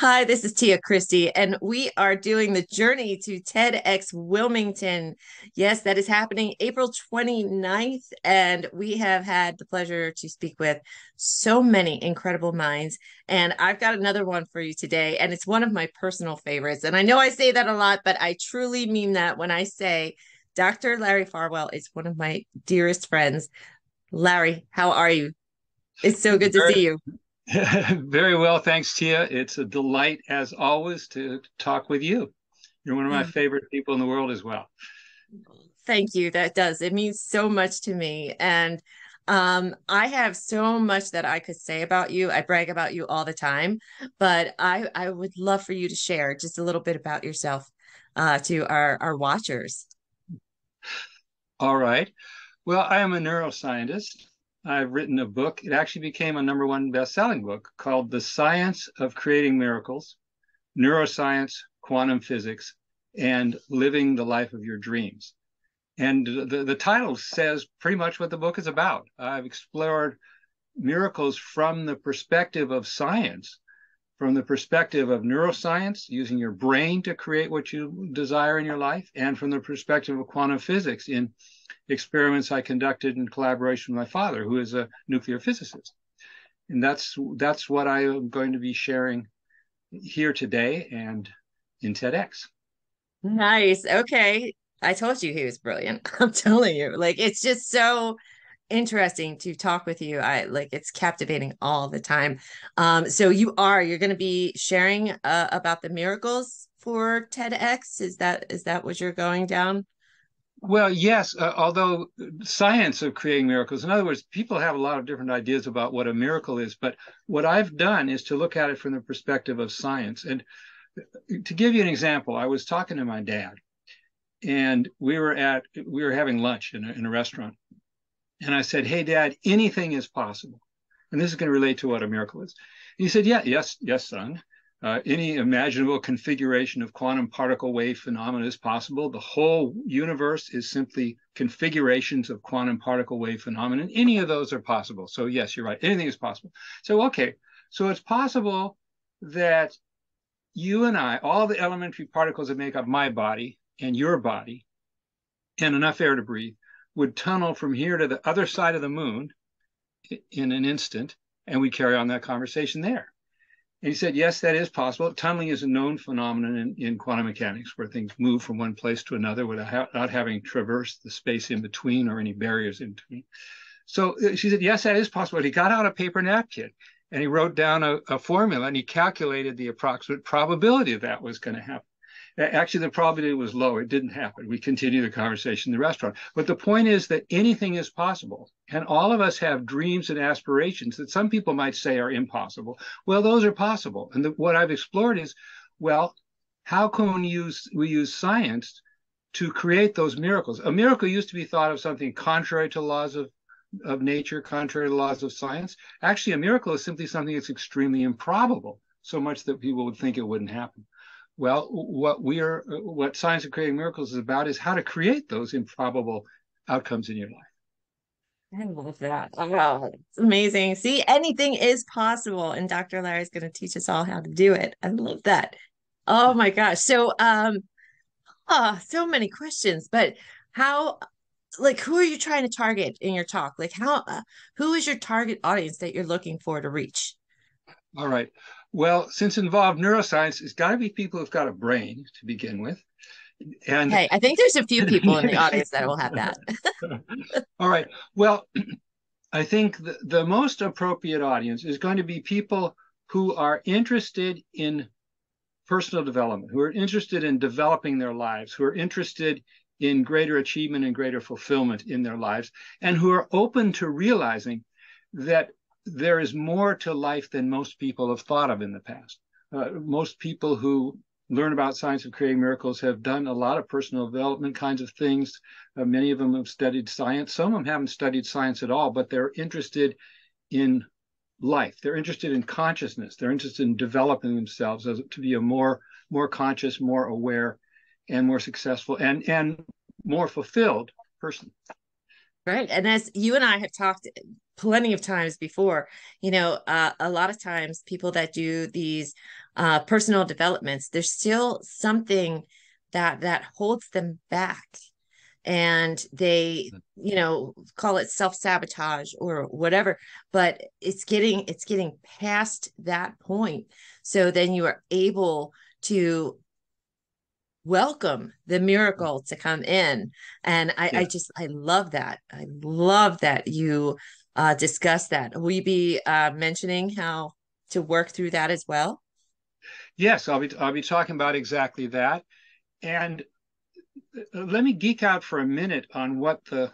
Hi, this is Tia Cristy, and we are doing the journey to TEDx Wilmington. Yes, that is happening April 29th, and we have had the pleasure to speak with so many incredible minds. And I've got another one for you today, and it's one of my personal favorites. And I know I say that a lot, but I truly mean that when I say Dr. Larry Farwell is one of my dearest friends. Larry, how are you? It's so good to see you. Very well, thanks, Tia. It's a delight, as always, to talk with you. You're one of my mm. favorite people in the world as well. Thank you. That does. It means so much to me. And um, I have so much that I could say about you. I brag about you all the time, but I, I would love for you to share just a little bit about yourself uh, to our, our watchers. All right. Well, I am a neuroscientist. I've written a book. It actually became a number one best-selling book called The Science of Creating Miracles, Neuroscience, Quantum Physics, and Living the Life of Your Dreams. And the, the title says pretty much what the book is about. I've explored miracles from the perspective of science, from the perspective of neuroscience, using your brain to create what you desire in your life, and from the perspective of quantum physics in experiments I conducted in collaboration with my father, who is a nuclear physicist. And that's that's what I am going to be sharing here today and in TEDx. Nice. Okay. I told you he was brilliant. I'm telling you. Like it's just so interesting to talk with you. I like it's captivating all the time. Um so you are you're going to be sharing uh, about the miracles for TEDx. Is that is that what you're going down? Well, yes, uh, although science of creating miracles, in other words, people have a lot of different ideas about what a miracle is, but what I've done is to look at it from the perspective of science. And to give you an example, I was talking to my dad and we were at we were having lunch in a, in a restaurant. And I said, "Hey dad, anything is possible." And this is going to relate to what a miracle is. And he said, "Yeah, yes, yes, son uh, any imaginable configuration of quantum particle wave phenomena is possible. The whole universe is simply configurations of quantum particle wave phenomena. Any of those are possible. So yes, you're right. Anything is possible. So, okay. So it's possible that you and I, all the elementary particles that make up my body and your body and enough air to breathe would tunnel from here to the other side of the moon in an instant. And we carry on that conversation there. And he said, yes, that is possible. Tunneling is a known phenomenon in, in quantum mechanics where things move from one place to another without not having traversed the space in between or any barriers in between. So uh, she said, yes, that is possible. He got out a paper napkin and he wrote down a, a formula and he calculated the approximate probability that was going to happen. Actually, the probability was low. It didn't happen. We continued the conversation in the restaurant. But the point is that anything is possible. And all of us have dreams and aspirations that some people might say are impossible. Well, those are possible. And the, what I've explored is, well, how can we use, we use science to create those miracles? A miracle used to be thought of something contrary to laws of, of nature, contrary to laws of science. Actually, a miracle is simply something that's extremely improbable, so much that people would think it wouldn't happen. Well, what we are, what science of creating miracles is about is how to create those improbable outcomes in your life. I love that. Oh, it's amazing. See, anything is possible, and Dr. Larry is going to teach us all how to do it. I love that. Oh my gosh. So, um, oh, so many questions, but how, like, who are you trying to target in your talk? Like, how, uh, who is your target audience that you're looking for to reach? All right. Well, since involved neuroscience, it's got to be people who've got a brain to begin with. And hey, I think there's a few people in the audience that will have that. All right. Well, I think the, the most appropriate audience is going to be people who are interested in personal development, who are interested in developing their lives, who are interested in greater achievement and greater fulfillment in their lives, and who are open to realizing that there is more to life than most people have thought of in the past. Uh, most people who learn about science of creating miracles have done a lot of personal development kinds of things. Uh, many of them have studied science. Some of them haven't studied science at all, but they're interested in life. They're interested in consciousness. They're interested in developing themselves as, to be a more more conscious, more aware, and more successful and and more fulfilled person. Right. And as you and I have talked plenty of times before, you know, uh, a lot of times people that do these uh, personal developments, there's still something that that holds them back. And they you know call it self-sabotage or whatever but it's getting it's getting past that point. So then you are able to welcome the miracle to come in and i yeah. i just i love that i love that you uh discuss that will you be uh mentioning how to work through that as well yes i'll be i'll be talking about exactly that and uh, let me geek out for a minute on what the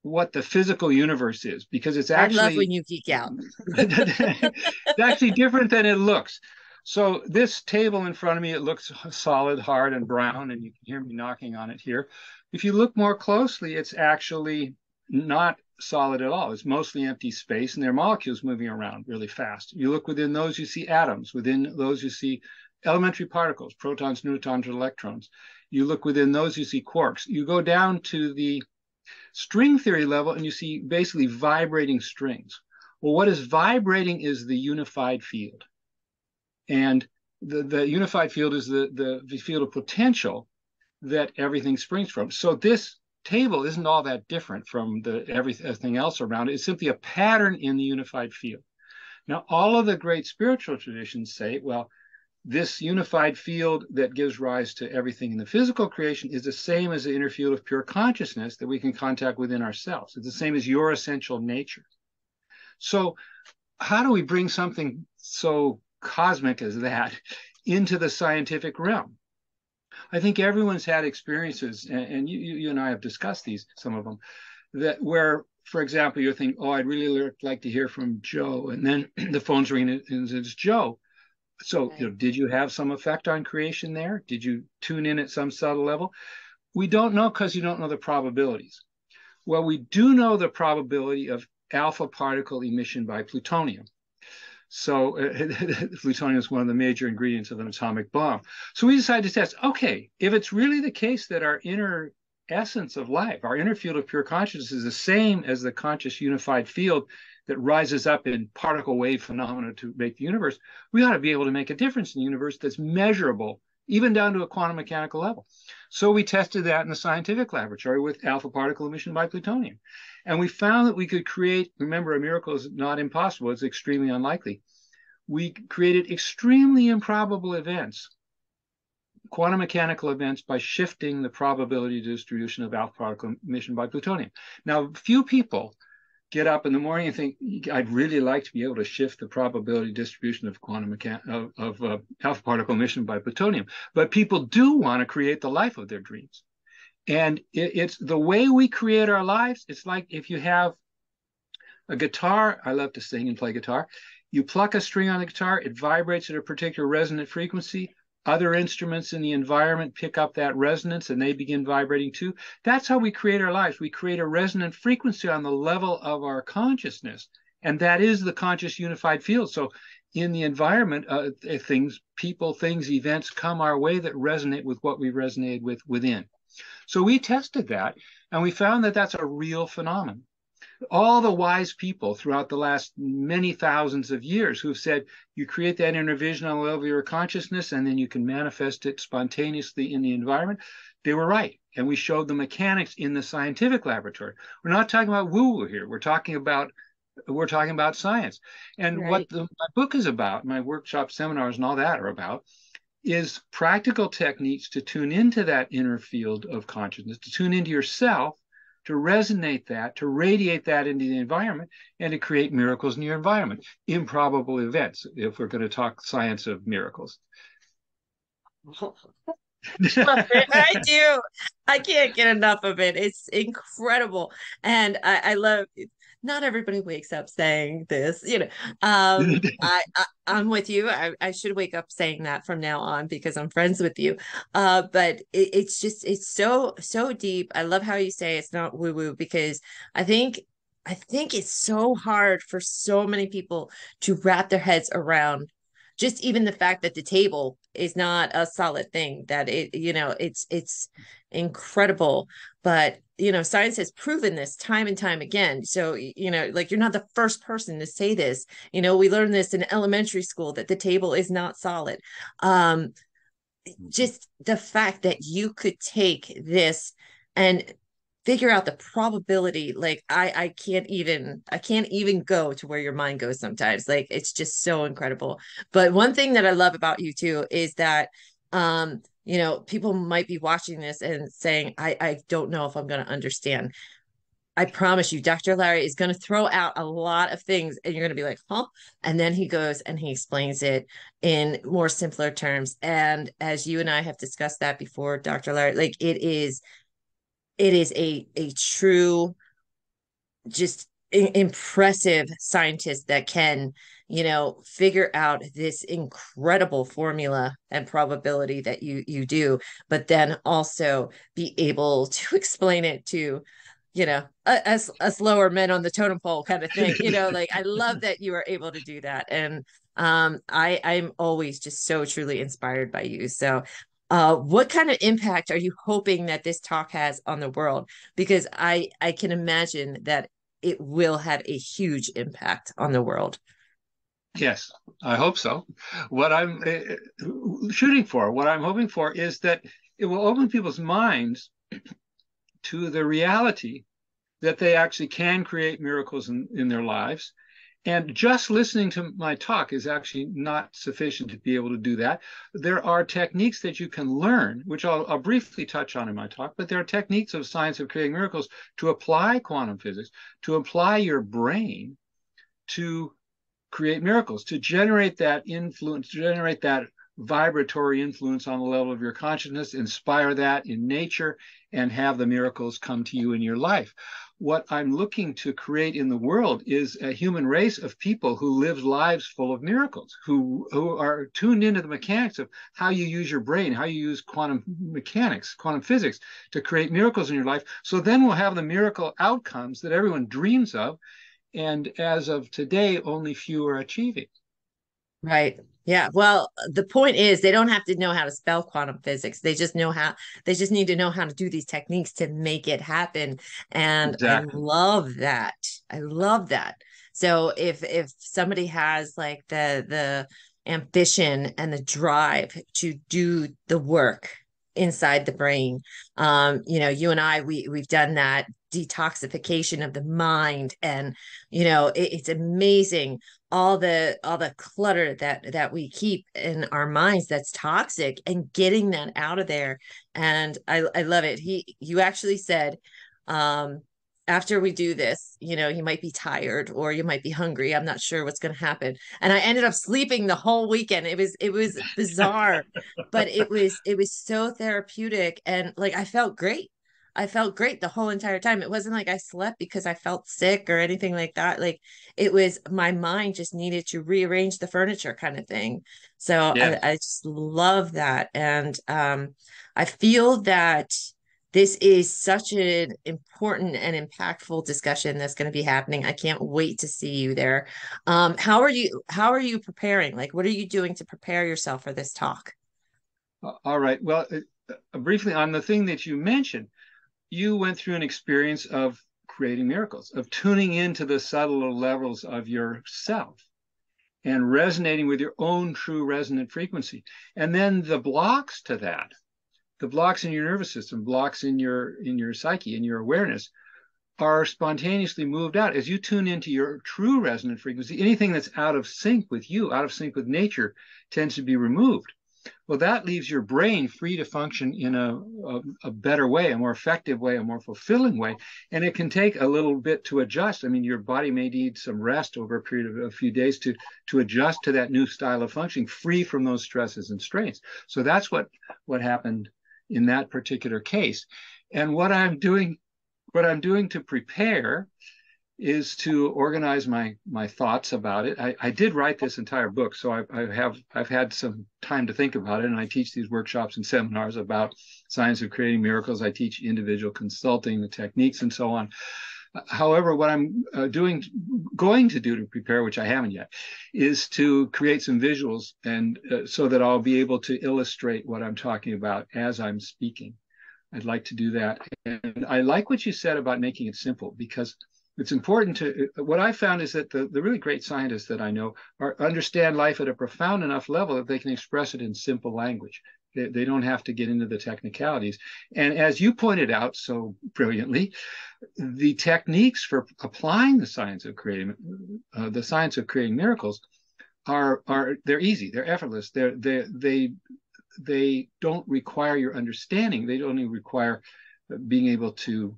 what the physical universe is because it's actually I love when you geek out. it's actually different than it looks. So this table in front of me, it looks solid, hard, and brown, and you can hear me knocking on it here. If you look more closely, it's actually not solid at all. It's mostly empty space, and there are molecules moving around really fast. You look within those, you see atoms. Within those, you see elementary particles, protons, neutrons, and electrons. You look within those, you see quarks. You go down to the string theory level, and you see basically vibrating strings. Well, what is vibrating is the unified field. And the, the unified field is the, the, the field of potential that everything springs from. So this table isn't all that different from the everything else around it. It's simply a pattern in the unified field. Now, all of the great spiritual traditions say, well, this unified field that gives rise to everything in the physical creation is the same as the inner field of pure consciousness that we can contact within ourselves. It's the same as your essential nature. So, how do we bring something so cosmic as that into the scientific realm? I think everyone's had experiences, and, and you, you and I have discussed these, some of them, that where, for example, you're thinking, oh, I'd really like to hear from Joe. And then the phone's ringing and it's Joe. So, okay. you know, did you have some effect on creation there? Did you tune in at some subtle level? We don't know because you don't know the probabilities. Well, we do know the probability of alpha particle emission by plutonium. So plutonium is one of the major ingredients of an atomic bomb. So we decided to test, okay, if it's really the case that our inner essence of life, our inner field of pure consciousness is the same as the conscious unified field that rises up in particle wave phenomena to make the universe, we ought to be able to make a difference in the universe that's measurable, even down to a quantum mechanical level. So we tested that in the scientific laboratory with alpha particle emission by plutonium. And we found that we could create, remember, a miracle is not impossible, it's extremely unlikely. We created extremely improbable events, quantum mechanical events, by shifting the probability distribution of alpha particle emission by plutonium. Now, few people get up in the morning and think, I'd really like to be able to shift the probability distribution of quantum of, of uh, alpha particle emission by plutonium. But people do want to create the life of their dreams. And it, it's the way we create our lives. It's like if you have a guitar, I love to sing and play guitar. You pluck a string on the guitar, it vibrates at a particular resonant frequency other instruments in the environment pick up that resonance and they begin vibrating too. That's how we create our lives. We create a resonant frequency on the level of our consciousness. And that is the conscious unified field. So in the environment, uh, things, people, things, events come our way that resonate with what we resonated with within. So we tested that and we found that that's a real phenomenon all the wise people throughout the last many thousands of years who've said you create that inner vision on the level of your consciousness and then you can manifest it spontaneously in the environment, they were right. And we showed the mechanics in the scientific laboratory. We're not talking about woo-woo here. We're talking about we're talking about science. And right. what the, my book is about, my workshop seminars and all that are about, is practical techniques to tune into that inner field of consciousness, to tune into yourself to resonate that, to radiate that into the environment, and to create miracles in your environment, improbable events, if we're going to talk science of miracles. I do. I can't get enough of it. It's incredible. And I, I love not everybody wakes up saying this you know um I, I am with you. I, I should wake up saying that from now on because i'm friends with you. Uh but it, it's just it's so so deep. I love how you say it's not woo woo because i think i think it's so hard for so many people to wrap their heads around just even the fact that the table is not a solid thing that it you know it's it's incredible. But you know science has proven this time and time again. So you know like you're not the first person to say this. You know we learned this in elementary school that the table is not solid. Um mm-hmm. just the fact that you could take this and figure out the probability like i i can't even i can't even go to where your mind goes sometimes like it's just so incredible but one thing that i love about you too is that um you know people might be watching this and saying i i don't know if i'm going to understand I promise you, Dr. Larry is going to throw out a lot of things and you're going to be like, huh? And then he goes and he explains it in more simpler terms. And as you and I have discussed that before, Dr. Larry, like it is it is a a true just impressive scientist that can you know figure out this incredible formula and probability that you you do but then also be able to explain it to you know us us lower men on the totem pole kind of thing you know like i love that you are able to do that. And um i i'm always just so truly inspired by you. So uh, what kind of impact are you hoping that this talk has on the world? Because I I can imagine that it will have a huge impact on the world. Yes, I hope so. What I'm uh, shooting for, what I'm hoping for, is that it will open people's minds to the reality that they actually can create miracles in, in their lives and just listening to my talk is actually not sufficient to be able to do that. There are techniques that you can learn, which I'll, I'll, briefly touch on in my talk, but there are techniques of science of creating miracles to apply quantum physics, to apply your brain to create miracles, to generate that influence, to generate that vibratory influence on the level of your consciousness, inspire that in nature, and have the miracles come to you in your life what I'm looking to create in the world is a human race of people who live lives full of miracles, who, who are tuned into the mechanics of how you use your brain, how you use quantum mechanics, quantum physics to create miracles in your life. So then we'll have the miracle outcomes that everyone dreams of. And as of today, only few are achieving. Right. Yeah. Well, the point is they don't have to know how to spell quantum physics. They just know how they just need to know how to do these techniques to make it happen. And exactly. I love that. I love that. So if if somebody has like the the ambition and the drive to do the work inside the brain um you know you and i we we've done that detoxification of the mind and you know it, it's amazing all the all the clutter that that we keep in our minds that's toxic and getting that out of there. And i i love it. He you actually said um after we do this you know you might be tired or you might be hungry. I'm not sure what's going to happen. And i ended up sleeping the whole weekend. It was it was bizarre but it was it was so therapeutic. And like i felt great I felt great the whole entire time. It wasn't like I slept because I felt sick or anything like that. Like it was my mind just needed to rearrange the furniture kind of thing. So yeah. I, I just love that. And um, I feel that this is such an important and impactful discussion that's going to be happening. I can't wait to see you there. Um, how are you how are you preparing? Like what are you doing to prepare yourself for this talk? All right. Well, uh, briefly on the thing that you mentioned, you went through an experience of creating miracles, of tuning into the subtler levels of yourself and resonating with your own true resonant frequency. And then the blocks to that, the blocks in your nervous system, blocks in your in your psyche, in your awareness, are spontaneously moved out as you tune into your true resonant frequency. Anything that's out of sync with you, out of sync with nature, tends to be removed. Well, that leaves your brain free to function in a, a, a, better way, a more effective way, a more fulfilling way. And it can take a little bit to adjust. I mean, your body may need some rest over a period of a few days to, to adjust to that new style of functioning, free from those stresses and strains. So that's what, what happened in that particular case. And what I'm doing, what I'm doing to prepare is to organize my my thoughts about it. I, I did write this entire book, so I, I, have I've had some time to think about it, and I teach these workshops and seminars about science of creating miracles. I teach individual consulting, the techniques, and so on. However, what I'm uh, doing, going to do to prepare, which I haven't yet, is to create some visuals and uh, so that I'll be able to illustrate what I'm talking about as I'm speaking. I'd like to do that. And I like what you said about making it simple because it's important to what I found is that the, the really great scientists that I know are understand life at a profound enough level that they can express it in simple language. They, they don't have to get into the technicalities. And as you pointed out so brilliantly, the techniques for applying the science of creating uh, the science of creating miracles are are they're easy, they're effortless, they're they they they don't require your understanding. They only require being able to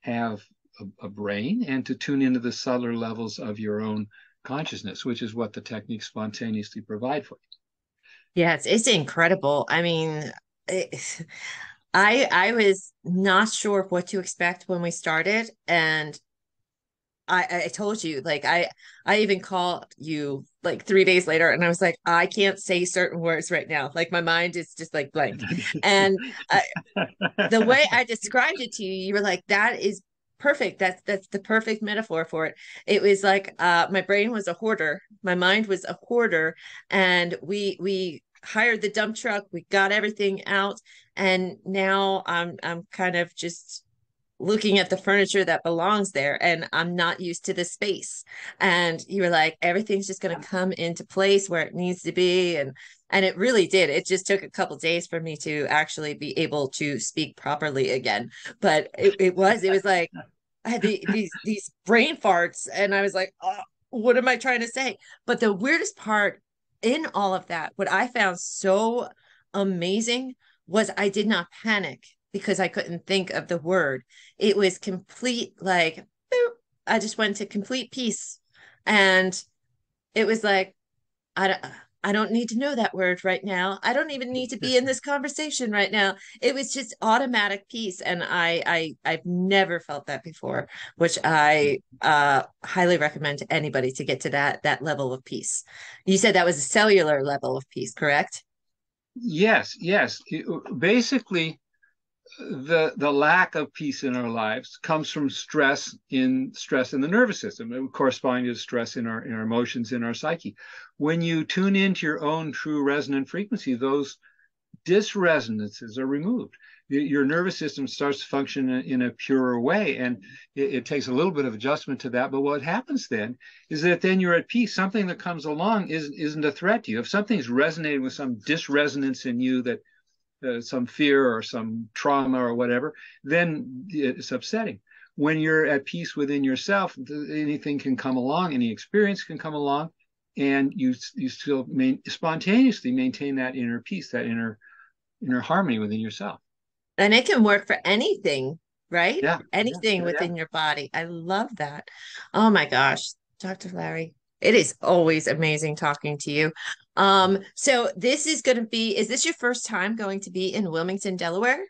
have a, a brain and to tune into the subtler levels of your own consciousness, which is what the techniques spontaneously provide for you. Yes, it's, incredible. I mean, it, I I was not sure what to expect when we started, and I, I told you like I I even called you like three days later and I was like I can't say certain words right now like my mind is just like blank and I, the way I described it to you you were like that is perfect. That's that's the perfect metaphor for it. It was like uh my brain was a hoarder. My mind was a hoarder. And we we hired the dump truck. We got everything out. And now i'm i'm kind of just looking at the furniture that belongs there. And i'm not used to the space. And you were like everything's just going to come into place where it needs to be. And and it really did. It just took a couple days for me to actually be able to speak properly again. But it, it was it was like i had the, these these brain farts and i was like oh, what am i trying to say but the weirdest part in all of that what i found so amazing was i did not panic because I couldn't think of the word. It was complete, like, boop, I just went to complete peace. And it was like, I don't, I don't need to know that word right now. I don't even need to be in this conversation right now. It was just automatic peace. And I, I, I've never felt that before, which I uh, highly recommend to anybody to get to that, that level of peace. You said that was a cellular level of peace, correct? Yes, yes. Basically, the the lack of peace in our lives comes from stress in stress in the nervous system corresponding to stress in our in our emotions in our psyche. When you tune into your own true resonant frequency those disresonances are removed. Your nervous system starts to function in a purer way and it, it, takes a little bit of adjustment to that but what happens then is that then you're at peace. Something that comes along isn't, isn't a threat to you. If something's resonating with some disresonance in you that uh, some fear or some trauma or whatever, then it's upsetting. When you're at peace within yourself, anything can come along, any experience can come along, and you you still main, spontaneously maintain that inner peace, that inner inner harmony within yourself. And it can work for anything, right? Yeah. Anything yeah, within yeah. your body. I love that. Oh my gosh, Dr. Larry, it is always amazing talking to you. Um, so this is going to be, is this your first time going to be in Wilmington, Delaware?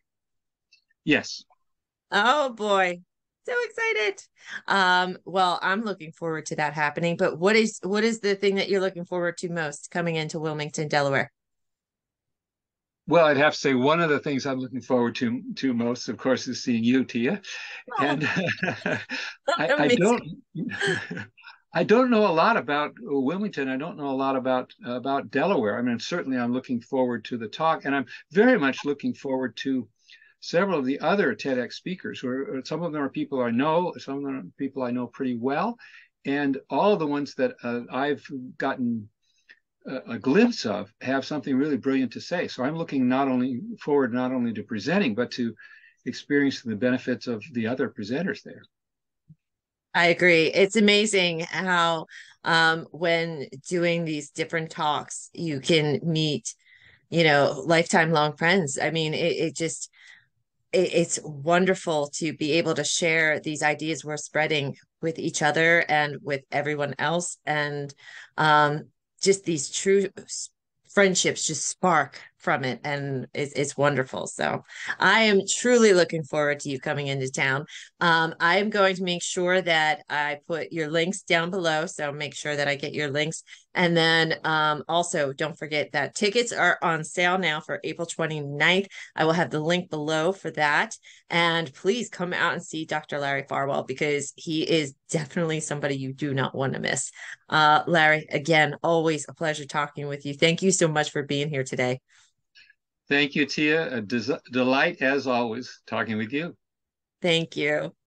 Yes. Oh boy. So excited. Um, well, I'm looking forward to that happening, but what is what is the thing that you're looking forward to most coming into Wilmington, Delaware? Well, I'd have to say one of the things I'm looking forward to to most, of course, is seeing you, Tia. Oh. And I, I, don't I don't know a lot about Wilmington. I don't know a lot about about Delaware. I mean, certainly I'm looking forward to the talk, and I'm very much looking forward to several of the other TEDx speakers. Who are, some of them are people I know, some of them are people I know pretty well, and all the ones that uh, I've gotten a, a, glimpse of have something really brilliant to say. So I'm looking not only forward not only to presenting, but to experiencing the benefits of the other presenters there. I agree. It's amazing how um, when doing these different talks, you can meet, you know, lifetime long friends. I mean, it, it just it, it's wonderful to be able to share these ideas we're spreading with each other and with everyone else, and um, just these true friendships just spark from it and it's, it's wonderful. So i am truly looking forward to you coming into town. Um, i am going to make sure that i put your links down below so make sure that i get your links. And then um, also don't forget that tickets are on sale now for april 29th i will have the link below for that. And please come out and see dr larry farwell because he is definitely somebody you do not want to miss. Uh, larry again always a pleasure talking with you. Thank you so much for being here today Thank you, Tia. A des- delight as always talking with you. Thank you.